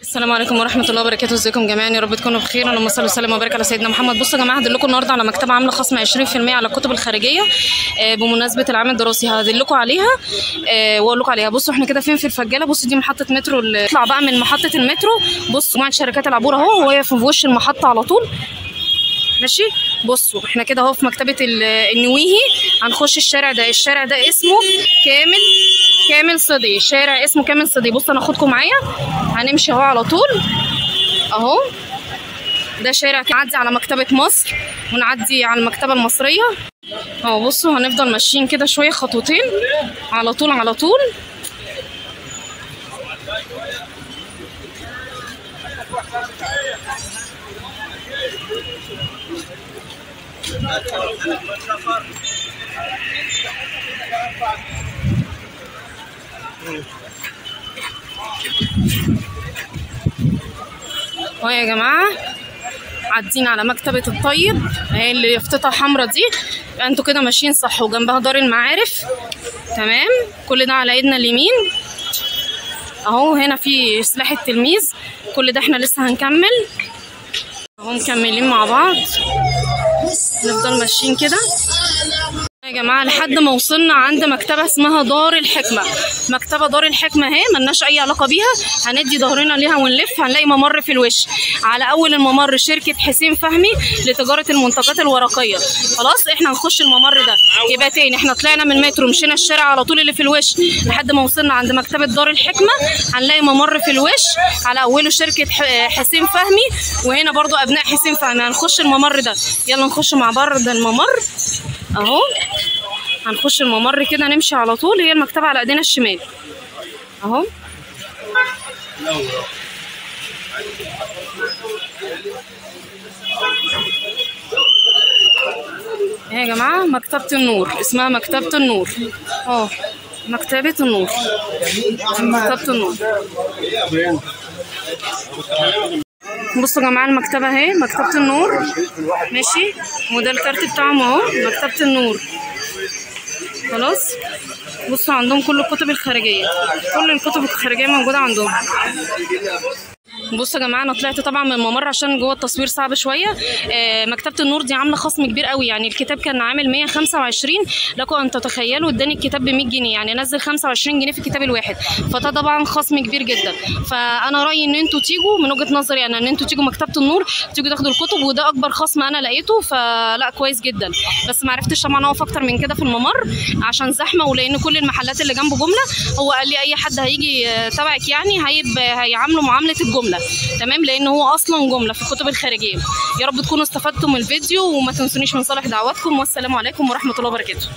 السلام عليكم ورحمة الله وبركاته. ازيكم جميعا؟ يا رب تكونوا بخير. اللهم صل وسلم وبارك على سيدنا محمد. بصوا يا جماعة هدلكم النهارده على مكتبة عاملة خصم 20% على الكتب الخارجية آه، بمناسبة العام الدراسي. هدلكم عليها آه، وأقول لكم عليها. بصوا إحنا كده فين في الفجالة؟ بصوا دي محطة مترو نطلع بقى من محطة المترو. بصوا مجموعه شركات العبور أهو وهي في وش المحطة على طول. ماشي؟ بصوا إحنا كده اهو في مكتبة ال- النويهي. هنخش الشارع ده. الشارع ده اسمه كامل كامل صدي. شارع اسمه كامل صدي. بصوا أنا اخدكم معايا. هنمشي اهو على طول. اهو. ده شارع نعدي على مكتبة مصر. ونعدي على المكتبة المصرية. اهو بصوا هنفضل ماشيين كده شوية خطوتين. على طول على طول. اهو يا جماعة عدين على مكتبة الطيب هي اللي يافطتها حمرا دي. أنتوا كده ماشيين صح وجنبها دار المعارف. تمام؟ كل ده على ايدنا اليمين. اهو هنا في سلاح التلميذ. كل ده إحنا لسه هنكمل. اهو مكملين مع بعض. نفضل ماشيين كده. يا جماعة لحد ما وصلنا عند مكتبة اسمها دار الحكمة. مكتبة دار الحكمة اهي ملناش أي علاقة بيها. هندي ظهرنا ليها ونلف هنلاقي ممر في الوش. على أول الممر شركة حسين فهمي لتجارة المنتجات الورقية. خلاص إحنا هنخش الممر ده. يبقى تاني إحنا طلعنا من المترو مشينا الشارع على طول اللي في الوش. لحد ما وصلنا عند مكتبة دار الحكمة هنلاقي ممر في الوش على أوله شركة حسين فهمي وهنا برضو أبناء حسين فهمي. هنخش الممر ده. يلا نخش مع بعض الممر. أهو. هنخش الممر كده نمشي على طول هي المكتبة على ايدينا الشمال. اهو. يا جماعة مكتبة النور اسمها مكتبة النور. آه مكتبة النور. مكتبة النور. بصوا يا جماعة المكتبة اهي مكتبة النور. ماشي؟ وده الكارت بتاعهم اهو مكتبة النور. خلاص؟ بصوا عندهم كل الكتب الخارجية. كل الكتب الخارجية موجودة عندهم. بصوا يا جماعة أنا طلعت طبعا من الممر عشان جوه التصوير صعب شوية. آه مكتبة النور دي عاملة خصم كبير قوي. يعني الكتاب كان عامل 125 لكم أن تتخيلوا اداني الكتاب ب 100 جنيه يعني نزل 25 جنيه في الكتاب الواحد. فده طبعا خصم كبير جدا. فأنا رأيي إن أنتوا تيجوا من وجهة نظري أنا إن أنتوا تيجوا مكتبة النور تيجوا تاخدوا الكتب وده أكبر خصم أنا لقيته. فلا كويس جدا. بس ما عرفتش طبعا أقف أكتر من كده في الممر عشان زحمة ولأن كل المحلات اللي جنبه جملة هو قال لي أي حد هيجي آه، تبعك يعني هيبقى هيعامله معاملة الجملة. تمام؟ لأن هو أصلا جملة في الكتب الخارجية. يا رب تكونوا استفدتم من الفيديو وما تنسونيش من صالح دعواتكم. والسلام عليكم ورحمة الله وبركاته.